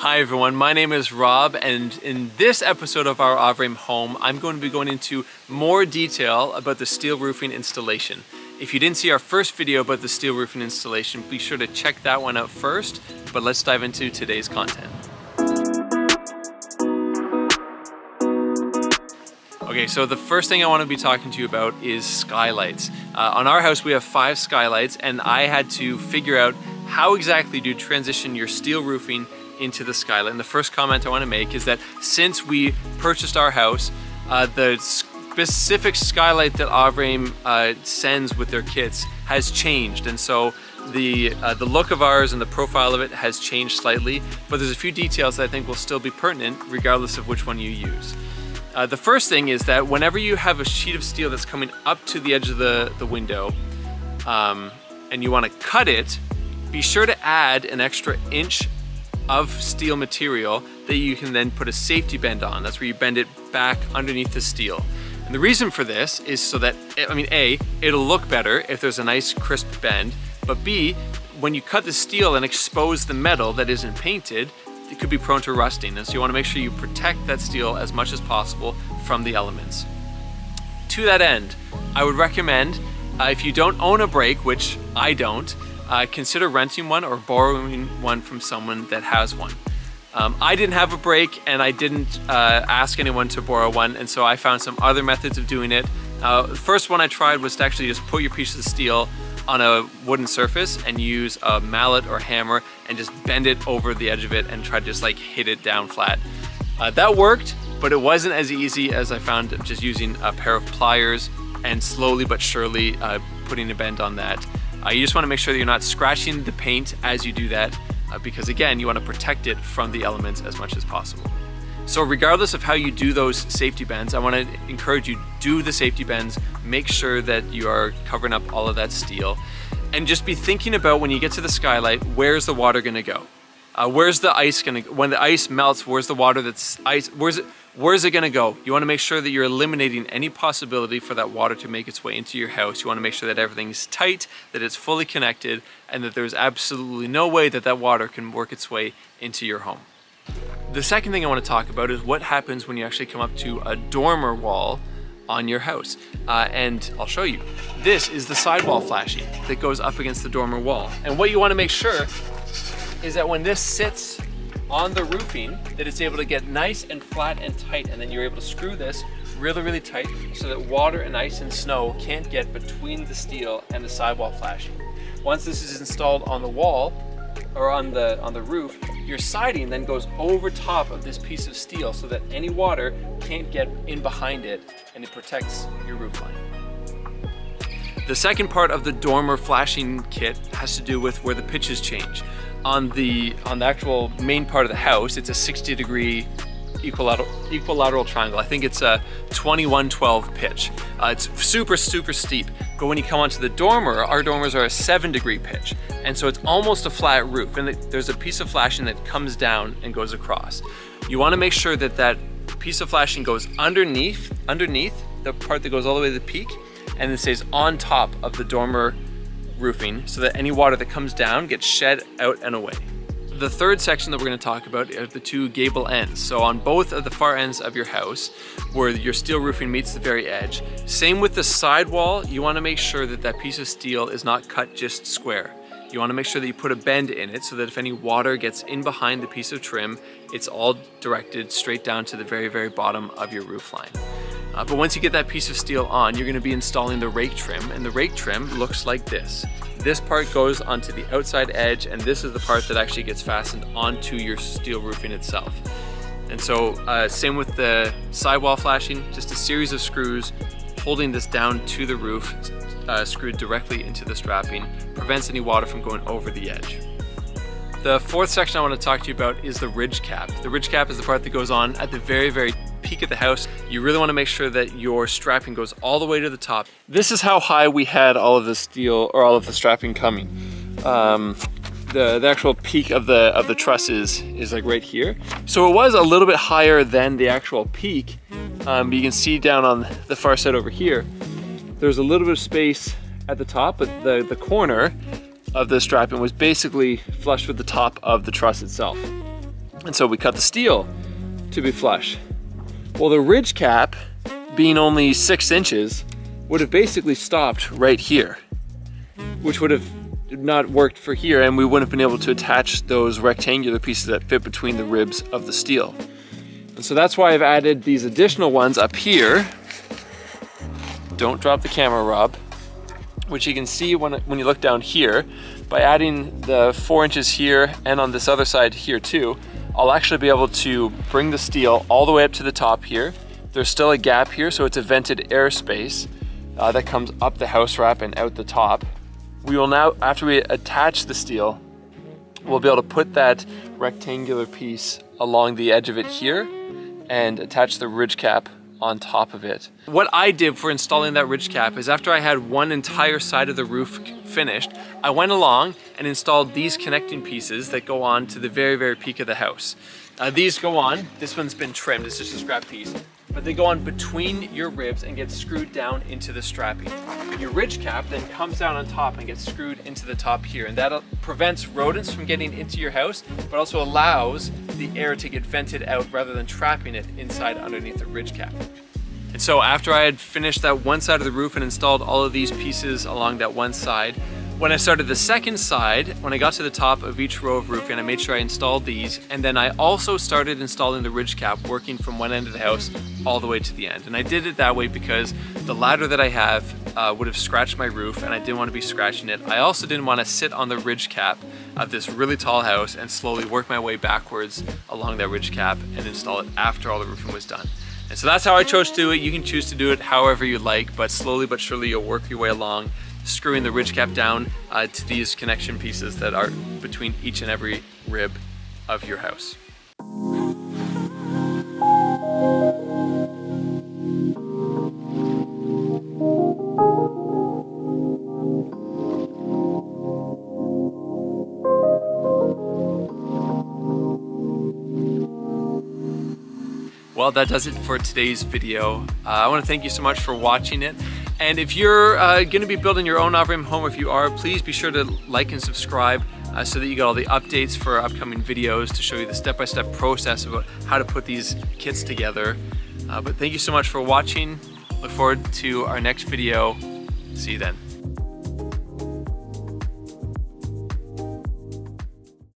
Hi everyone, my name is Rob and in this episode of our Avrame home, I'm going to be going into more detail about the steel roofing installation. If you didn't see our first video about the steel roofing installation, be sure to check that one out first, but let's dive into today's content. Okay, so the first thing I want to be talking to you about is skylights. Uh, on our house, we have five skylights, and I had to figure out how exactly do you transition your steel roofing into the skylight. And the first comment I want to make is that since we purchased our house, uh, the specific skylight that Avrame uh, sends with their kits has changed. And so the, uh, the look of ours and the profile of it has changed slightly, but there's a few details that I think will still be pertinent regardless of which one you use. Uh, the first thing is that whenever you have a sheet of steel that's coming up to the edge of the, the window um, and you want to cut it, be sure to add an extra inch of steel material that you can then put a safety bend on. That's where you bend it back underneath the steel. And the reason for this is so that, I mean, A, it'll look better if there's a nice crisp bend, but B, when you cut the steel and expose the metal that isn't painted, it could be prone to rusting. And so you wanna make sure you protect that steel as much as possible from the elements. To that end, I would recommend, uh, if you don't own a brake, which I don't, uh, consider renting one or borrowing one from someone that has one. Um, I didn't have a brake and I didn't uh, ask anyone to borrow one and so I found some other methods of doing it. Uh, the first one I tried was to actually just put your piece of steel on a wooden surface and use a mallet or hammer and just bend it over the edge of it and try to just like hit it down flat. Uh, that worked, but it wasn't as easy as I found just using a pair of pliers and slowly but surely uh, putting a bend on that. Uh, you just wanna make sure that you're not scratching the paint as you do that uh, because again, you wanna protect it from the elements as much as possible. So regardless of how you do those safety bends, I wanna encourage you, do the safety bends, make sure that you are covering up all of that steel, and just be thinking about when you get to the skylight, where's the water gonna go? Uh, where's the ice gonna, when the ice melts, where's the water that's ice, where's it, where's it gonna go? You wanna make sure that you're eliminating any possibility for that water to make its way into your house. You wanna make sure that everything's tight, that it's fully connected, and that there's absolutely no way that that water can work its way into your home. The second thing I want to talk about is what happens when you actually come up to a dormer wall on your house. Uh, and I'll show you. This is the sidewall flashing that goes up against the dormer wall. And what you want to make sure is that when this sits on the roofing, that it's able to get nice and flat and tight. And then you're able to screw this really, really tight so that water and ice and snow can't get between the steel and the sidewall flashing. Once this is installed on the wall, or on the on the roof, your siding then goes over top of this piece of steel so that any water can't get in behind it and it protects your roof line. The second part of the dormer flashing kit has to do with where the pitches change. On the on the actual main part of the house, it's a 60 degree equilateral, equilateral triangle. I think it's a 2112 pitch. Uh, it's super, super steep. But when you come onto the dormer, our dormers are a seven degree pitch. And so it's almost a flat roof. And there's a piece of flashing that comes down and goes across. You wanna make sure that that piece of flashing goes underneath, underneath the part that goes all the way to the peak and then stays on top of the dormer roofing so that any water that comes down gets shed out and away. The third section that we're gonna talk about are the two gable ends. So on both of the far ends of your house, where your steel roofing meets the very edge. Same with the side wall, you wanna make sure that that piece of steel is not cut just square. You wanna make sure that you put a bend in it so that if any water gets in behind the piece of trim, it's all directed straight down to the very, very bottom of your roof line. Uh, but once you get that piece of steel on, you're gonna be installing the rake trim, and the rake trim looks like this. This part goes onto the outside edge, and this is the part that actually gets fastened onto your steel roofing itself. And so, uh, same with the sidewall flashing, just a series of screws holding this down to the roof, uh, screwed directly into the strapping, prevents any water from going over the edge. The fourth section I want to talk to you about is the ridge cap. The ridge cap is the part that goes on at the very, very peak of the house. You really want to make sure that your strapping goes all the way to the top. This is how high we had all of the steel or all of the strapping coming. Um, the, the actual peak of the of the trusses is like right here. So it was a little bit higher than the actual peak. Um, you can see down on the far side over here, there's a little bit of space at the top, but the, the corner of the strapping was basically flush with the top of the truss itself. And so we cut the steel to be flush. Well, the ridge cap, being only six inches, would have basically stopped right here, which would have not worked for here and we wouldn't have been able to attach those rectangular pieces that fit between the ribs of the steel. And so that's why I've added these additional ones up here. Don't drop the camera, Rob. Which you can see when, when you look down here, by adding the four inches here and on this other side here too, I'll actually be able to bring the steel all the way up to the top here. There's still a gap here, so it's a vented airspace uh, that comes up the house wrap and out the top. We will now, after we attach the steel, we'll be able to put that rectangular piece along the edge of it here and attach the ridge cap on top of it. What I did for installing that ridge cap is after I had one entire side of the roof finished, I went along and installed these connecting pieces that go on to the very, very peak of the house. Uh, these go on, this one's been trimmed, it's just a scrap piece but they go on between your ribs and get screwed down into the strapping. Your ridge cap then comes down on top and gets screwed into the top here, and that prevents rodents from getting into your house, but also allows the air to get vented out rather than trapping it inside underneath the ridge cap. And so after I had finished that one side of the roof and installed all of these pieces along that one side, when I started the second side, when I got to the top of each row of roofing, I made sure I installed these, and then I also started installing the ridge cap, working from one end of the house all the way to the end. And I did it that way because the ladder that I have uh, would have scratched my roof, and I didn't want to be scratching it. I also didn't want to sit on the ridge cap of this really tall house and slowly work my way backwards along that ridge cap and install it after all the roofing was done. And so that's how I chose to do it. You can choose to do it however you like, but slowly but surely you'll work your way along screwing the ridge cap down uh, to these connection pieces that are between each and every rib of your house. Well, that does it for today's video. Uh, I want to thank you so much for watching it. And if you're uh, going to be building your own off-frame home, if you are, please be sure to like and subscribe uh, so that you get all the updates for upcoming videos to show you the step-by-step -step process about how to put these kits together. Uh, but thank you so much for watching. Look forward to our next video. See you then.